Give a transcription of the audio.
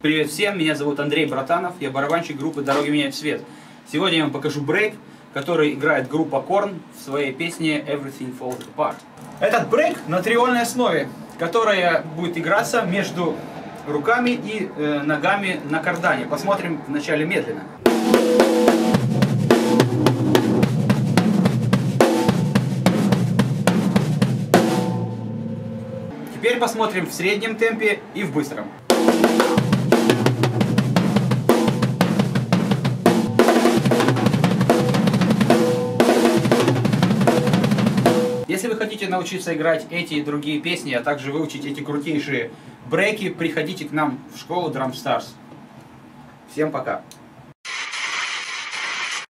Привет всем, меня зовут Андрей Братанов, я барабанщик группы «Дороги меняют цвет». Сегодня я вам покажу брейк, который играет группа Korn в своей песне «Everything Falls Apart». Этот брейк на триольной основе, которая будет играться между руками и э, ногами на кардане. Посмотрим вначале медленно. Теперь посмотрим в среднем темпе и в быстром. Если вы хотите научиться играть эти и другие песни, а также выучить эти крутейшие брейки, приходите к нам в школу Drum Stars. Всем пока!